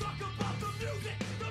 Talk about the music,